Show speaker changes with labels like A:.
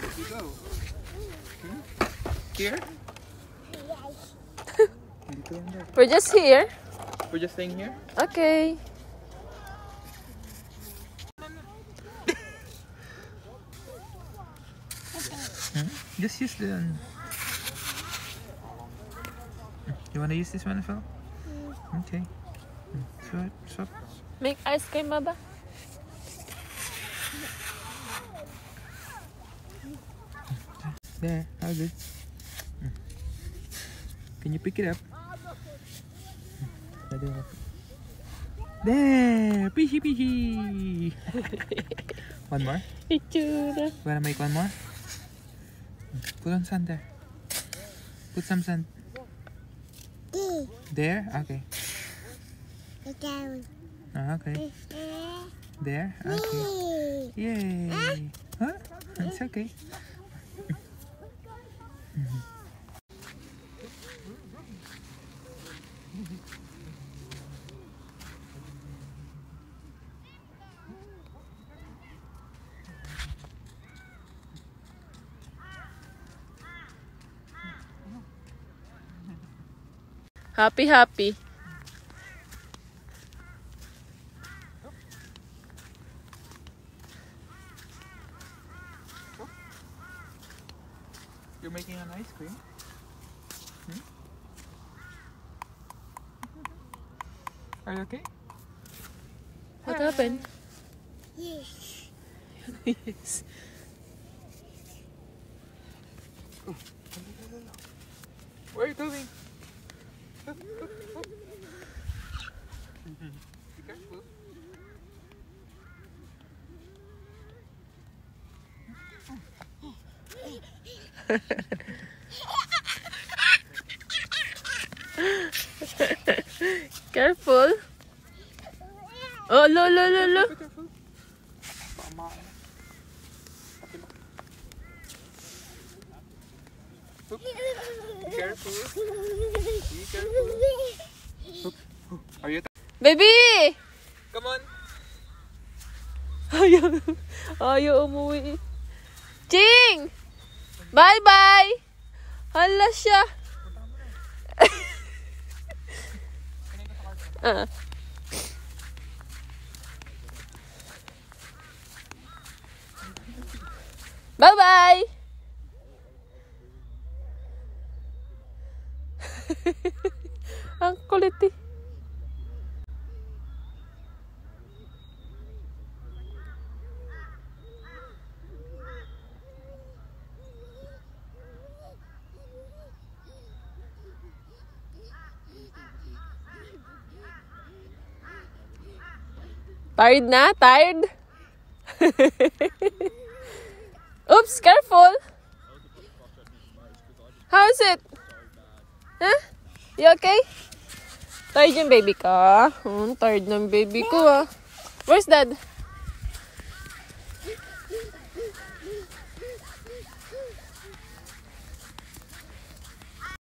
A: Where'd you go? Hmm? Here? Dito.
B: We're just here.
A: We're just staying here?
B: Okay.
A: Hmm? Just use the... You wanna use this one as well? Okay.
B: Make ice cream ba?
A: There, how's. Hmm. Can you pick it up? There! Pishy pishy! one more? Wanna make one more? Put on sand there. Put some sand. There? Okay. Ah, okay. There? Okay. Yay! Huh? It's okay.
B: Happy, happy.
A: You're making an ice cream? Hmm? Are you okay?
B: What happened?
C: Yes.
B: yes.
A: Where are you going? Be careful.
B: Careful. Oh, lo, lo, lo, lo.
A: Be careful. Baka ma... Pati ba? Oop. Be careful. Be careful. Are you...
B: Baby!
A: Come on!
B: Ayaw. Ayaw umuwi. Ching! Bye-bye! Hala siya. ah. Bye-bye! Ang kulit eh. Tired na? Tired? Oops, careful. How is it? Huh? You okay? Tired yung baby ka? Hmm, tired ng baby ko ah. Where's dad?